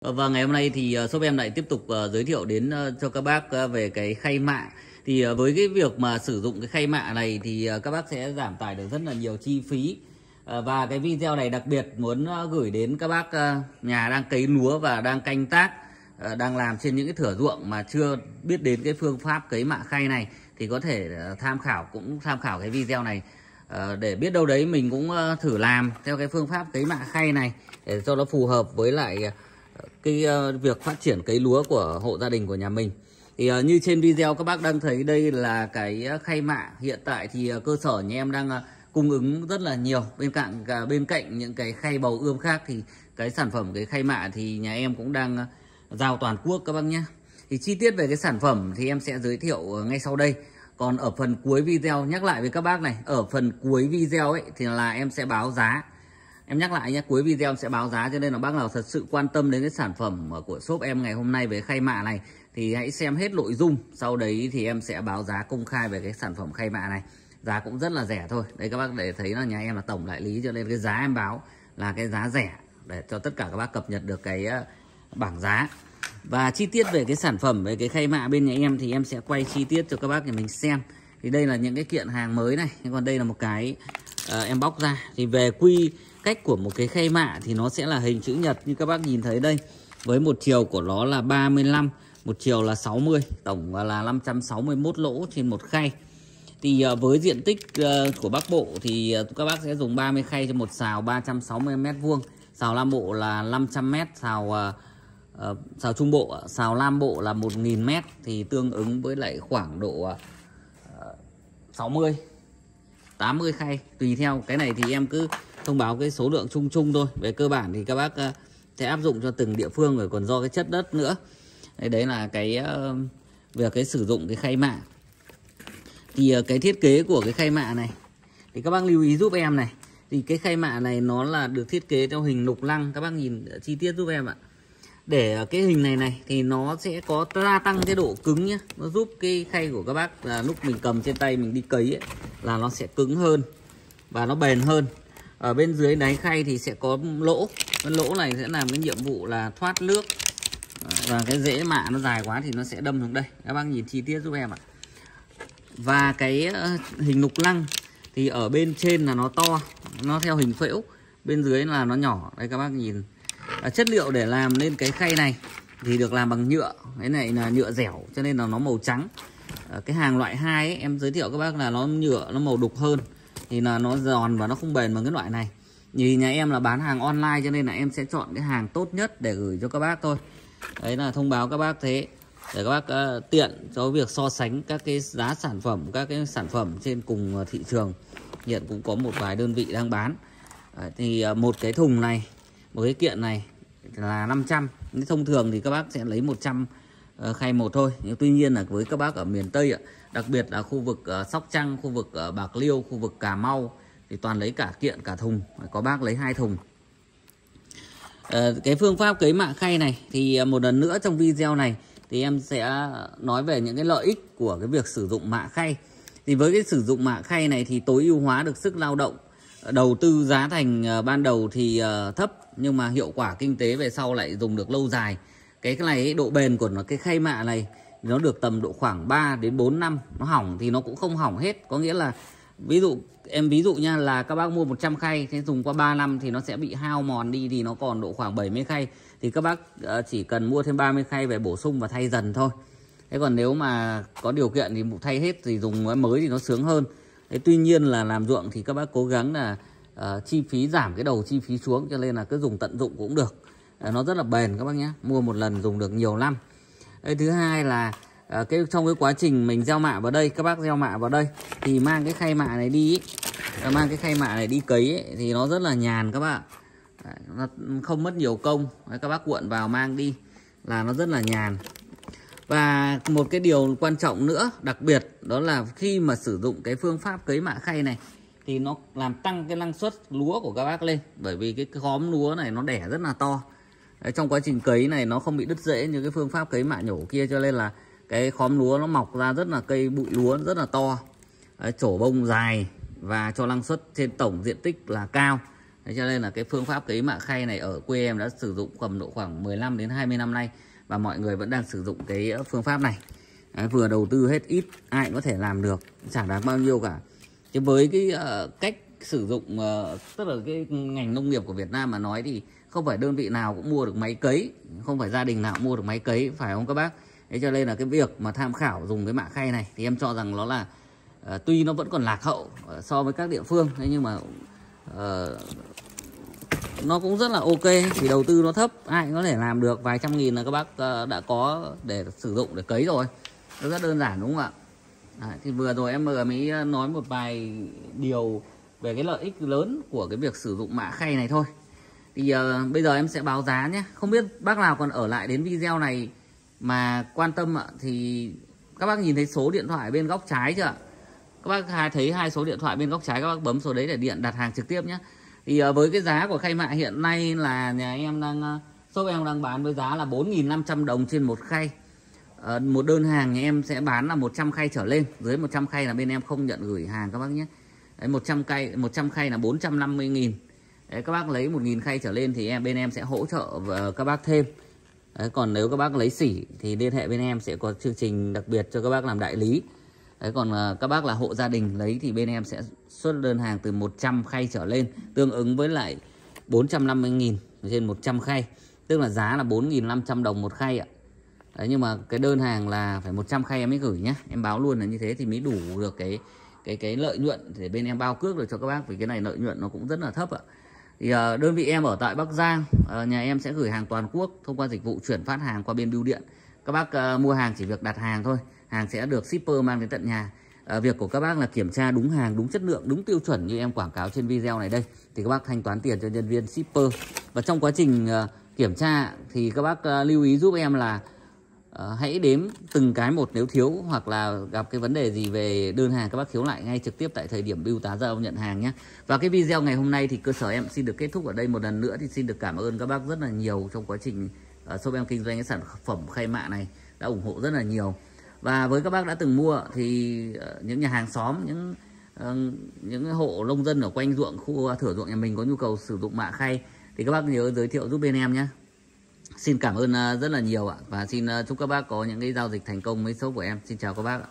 Ờ, và ngày hôm nay thì ờ, shop em lại tiếp tục ờ, giới thiệu đến cho các bác về cái khay mạ. Thì với cái việc mà sử dụng cái khay mạ này thì các bác sẽ giảm tải được rất là nhiều chi phí. Và cái video này đặc biệt muốn gửi đến các bác nhà đang cấy lúa và đang canh tác, đang làm trên những cái thửa ruộng mà chưa biết đến cái phương pháp cấy mạ khay này thì có thể tham khảo cũng tham khảo cái video này để biết đâu đấy mình cũng thử làm theo cái phương pháp cấy mạ khay này để cho nó phù hợp với lại uh, cái uh, việc phát triển cấy lúa của hộ gia đình của nhà mình. Thì uh, như trên video các bác đang thấy đây là cái ờ, khay mạ. Hiện tại thì uh, cơ sở nhà em đang uh, cung ứng rất là nhiều. Bên cạnh uh, bên cạnh những cái khay bầu ươm khác thì cái sản phẩm cái khay mạ thì nhà em cũng đang uh, giao toàn quốc các bác nhé. Thì chi tiết về cái sản phẩm thì em sẽ giới thiệu ngay sau đây. Còn ở phần cuối video nhắc lại với các bác này. Ở phần cuối video ấy thì là em sẽ báo giá em nhắc lại nhé cuối video em sẽ báo giá cho nên là bác nào thật sự quan tâm đến cái sản phẩm của shop em ngày hôm nay về khay mạ này thì hãy xem hết nội dung. Sau đấy thì em sẽ báo giá công khai về cái sản phẩm khay mạ này. Giá cũng rất là rẻ thôi. Đây các bác để thấy là nhà em là tổng đại lý cho nên cái giá em báo là cái giá rẻ để cho tất cả các bác cập nhật được cái ờ, bảng giá. Và chi tiết về cái sản phẩm về cái khay mạ bên nhà em thì em sẽ quay chi tiết cho các bác để mình xem. Thì đây là những cái kiện hàng mới này còn đây là một cái uh, em bóc ra. Thì về quy cách của một cái khay mạ thì nó sẽ là hình chữ nhật như các bác nhìn thấy đây. Với một chiều của nó là 35 một chiều là 60 tổng là 561 lỗ trên một khay. Thì ờ, với diện tích ờ, của Bắc Bộ thì ờ, các bác sẽ dùng 30 khay cho một xào 360 mét vuông. Xào Nam Bộ là 500 mét, xào xào Trung Bộ xào Nam Bộ là 1.000 mét thì tương ứng với lại khoảng độ 60 80 khay. Tùy theo cái này thì em cứ thông báo cái số lượng chung chung thôi. Về cơ bản thì các bác ờ, sẽ áp dụng cho từng địa phương rồi còn do cái chất đất nữa. Đấy, đấy là cái về việc cái sử dụng cái khay mạ. Thì ờ, cái thiết kế của cái khay mạ này thì các bác lưu ý giúp em này. Thì cái khay mạ này nó là được thiết kế theo hình lục lăng. Các bác nhìn chi tiết giúp em ạ để à, cái hình này này thì nó sẽ có gia tăng cái độ cứng nhé nó giúp cái khay của các bác là lúc mình cầm trên tay mình đi cấy ấy, là nó sẽ cứng hơn và nó bền hơn. Ở bên dưới đáy khay thì sẽ có lỗ. Cái lỗ này sẽ làm cái nhiệm vụ là thoát nước. Và cái rễ mạ nó dài quá thì nó sẽ đâm xuống đây. Các bác nhìn chi tiết giúp em ạ. Và cái ờ, hình lục lăng thì ở bên trên là nó to nó theo hình phễu. Bên dưới là nó nhỏ. Đây các bác nhìn à, chất liệu để làm nên cái khay này thì được làm bằng nhựa. Cái này là nhựa dẻo cho nên là nó màu trắng. À, cái hàng loại 2 ấy, em giới thiệu các bác là nó nhựa nó màu đục hơn. Thì là nó giòn và nó không bền bằng cái loại này. Vì nhà em là bán hàng online cho nên là em sẽ chọn cái hàng tốt nhất để gửi cho các bác thôi. Đấy là thông báo các bác thế để các bác uh, tiện cho việc so sánh các cái giá sản phẩm các cái sản phẩm trên cùng thị trường. Hiện cũng có một vài đơn vị đang bán. À, thì uh, một cái thùng này một cái kiện này là 500 thông thường thì các bác sẽ lấy 100 ờ, khay một thôi. Nhưng tuy nhiên là với các bác ở miền Tây ạ đặc biệt là khu vực ờ, Sóc Trăng khu vực ờ, Bạc Liêu khu vực Cà Mau thì toàn lấy cả kiện cả thùng. Có bác lấy hai thùng. À, cái phương pháp cấy mạ khay này thì một lần nữa trong video này thì em sẽ nói về những cái lợi ích của cái việc sử dụng mạ khay. Thì với cái sử dụng mạ khay này thì tối ưu hóa được sức lao động đầu tư giá thành ờ, ban đầu thì ờ, thấp, nhưng mà hiệu quả kinh tế về sau lại dùng được lâu dài. Cái này độ bền của nó, cái khay mạ này, nó được tầm độ khoảng 3 đến 4 năm, nó hỏng thì nó cũng không hỏng hết. Có nghĩa là, ví dụ, em ví dụ nha, là các bác mua 100 khay, thế dùng qua 3 năm thì nó sẽ bị hao mòn đi thì nó còn độ khoảng 70 khay. Thì các bác ờ, chỉ cần mua thêm 30 khay về bổ sung và thay dần thôi. Thế còn nếu mà có điều kiện thì thay hết, thì dùng mới thì nó sướng hơn. Đấy, tuy nhiên là làm ruộng thì các bác cố gắng là uh, chi phí giảm cái đầu chi phí xuống cho nên là cứ dùng tận dụng cũng được. Uh, nó rất là bền các bác nhé mua một lần dùng được nhiều năm. Đấy, thứ hai là uh, cái trong cái quá trình mình gieo mạ vào đây các bác gieo mạ vào đây thì mang cái khay mạ này đi ý, mang cái khay mạ này đi cấy ấy, thì nó rất là nhàn các bạn Đấy, nó không mất nhiều công. Đấy, các bác cuộn vào mang đi là nó rất là nhàn và một cái điều quan trọng nữa đặc biệt đó là khi mà sử dụng cái phương pháp cấy mạ khay này thì nó làm tăng cái năng suất lúa của các bác lên. Bởi vì cái khóm lúa này nó đẻ rất là to. Đấy, trong quá trình cấy này nó không bị đứt rễ như cái phương pháp cấy mạ nhổ kia cho nên là cái khóm lúa nó mọc ra rất là cây bụi lúa rất là to. Đấy, trổ bông dài và cho năng suất trên tổng diện tích là cao. Đấy, cho nên là cái phương pháp cấy mạ khay này ở quê em đã sử dụng cầm độ khoảng 15 đến 20 năm nay và mọi người vẫn đang sử dụng cái ờ, phương pháp này. Đấy, vừa đầu tư hết ít ai cũng có thể làm được chẳng đáng bao nhiêu cả. Chứ với cái uh, cách sử dụng uh, tức là cái ngành nông nghiệp của Việt Nam mà nói thì không phải đơn vị nào cũng mua được máy cấy không phải gia đình nào cũng mua được máy cấy phải không các bác? Thế cho nên là cái việc mà tham khảo dùng cái mạ khay này thì em cho rằng nó là uh, tuy nó vẫn còn lạc hậu uh, so với các địa phương thế nhưng mà uh, nó cũng rất là ok chỉ đầu tư nó thấp ai cũng có thể làm được vài trăm nghìn là các bác ờ, đã có để sử dụng để cấy rồi. Nó rất đơn giản đúng không ạ? À, thì vừa rồi em vừa mới ờ, nói một vài điều về cái lợi ích lớn của cái việc sử dụng mạ khay này thôi. Thì uh, bây giờ em sẽ báo giá nhé. Không biết bác nào còn ở lại đến video này mà quan tâm ạ thì các bác nhìn thấy số điện thoại bên góc trái chưa ạ? Các bác thấy hai số điện thoại bên góc trái các bác bấm số đấy để điện đặt hàng trực tiếp nhé thì ờ, với cái giá của khay mạ hiện nay là nhà em đang ờ, shop em đang bán với giá là 4.500 đồng trên một khay. Uh, một đơn hàng nhà em sẽ bán là 100 khay trở lên. Dưới 100 khay là bên em không nhận gửi hàng các bác nhé. Đấy, 100 khay 100 khay là 450 nghìn. Đấy, các bác lấy 1.000 khay trở lên thì em bên em sẽ hỗ trợ các bác thêm. Đấy, còn nếu các bác lấy sỉ thì liên hệ bên em sẽ có chương trình đặc biệt cho các bác làm đại lý. Đấy, còn uh, các bác là hộ gia đình lấy thì bên em sẽ xuất đơn hàng từ 100 khay trở lên tương ứng với lại 450.000 trên 100 khay. Tức là giá là 4.500 đồng một khay ạ. Đấy, nhưng mà cái đơn hàng là phải 100 khay em mới gửi nhé em báo luôn là như thế thì mới đủ được cái cái cái lợi nhuận để bên em bao cước được cho các bác vì cái này lợi nhuận nó cũng rất là thấp ạ. Thì uh, đơn vị em ở tại Bắc Giang uh, nhà em sẽ gửi hàng toàn quốc thông qua dịch vụ chuyển phát hàng qua bên bưu điện. Các bác uh, mua hàng chỉ việc đặt hàng thôi hàng sẽ được shipper mang đến tận nhà. À, việc của các bác là kiểm tra đúng hàng đúng chất lượng đúng tiêu chuẩn như em quảng cáo trên video này đây. Thì các bác thanh toán tiền cho nhân viên shipper. Và trong quá trình à, kiểm tra thì các bác à, lưu ý giúp em là à, hãy đếm từng cái một nếu thiếu hoặc là gặp cái vấn đề gì về đơn hàng các bác khiếu lại ngay trực tiếp tại thời điểm bưu tá giao nhận hàng nhé. Và cái video ngày hôm nay thì cơ sở em xin được kết thúc ở đây. Một lần nữa thì xin được cảm ơn các bác rất là nhiều trong quá trình uh, shop em kinh doanh cái sản phẩm khay mạ này đã ủng hộ rất là nhiều và với các bác đã từng mua thì ờ, những nhà hàng xóm, những ờ, những hộ nông dân ở quanh ruộng khu à, thửa ruộng nhà mình có nhu cầu sử dụng mạ khay thì các bác nhớ giới thiệu giúp bên em nhé Xin cảm ơn à, rất là nhiều ạ và xin à, chúc các bác có những cái giao dịch thành công với shop của em. Xin chào các bác ạ.